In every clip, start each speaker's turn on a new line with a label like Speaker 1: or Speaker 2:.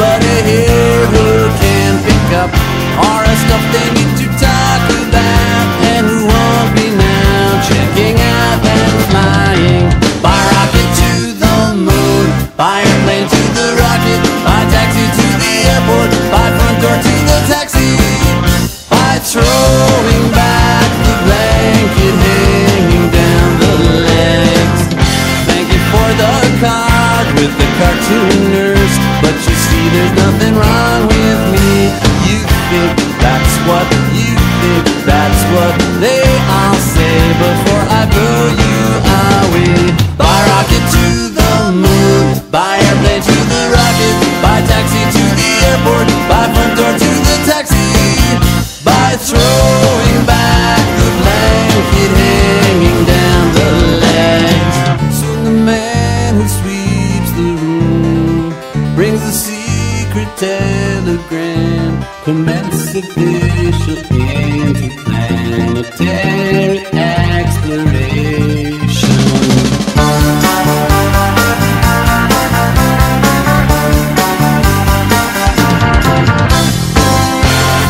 Speaker 1: nobody here who can pick up all the stuff they need to talk about and who won't be now checking out and flying by rocket to the moon, by airplane to the rocket, by taxi to the airport, by front door to the taxi, by throwing back the blanket hanging down the legs. Thank you for the card with the cartoon nurse, but you there's nothing wrong with me. You think that's what, you think that's what they all say. Before I blow you away. secret telegram from official interplanetary exploration.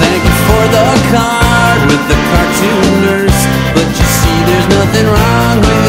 Speaker 1: Thank you for the card with the cartoon nurse. But you see, there's nothing wrong with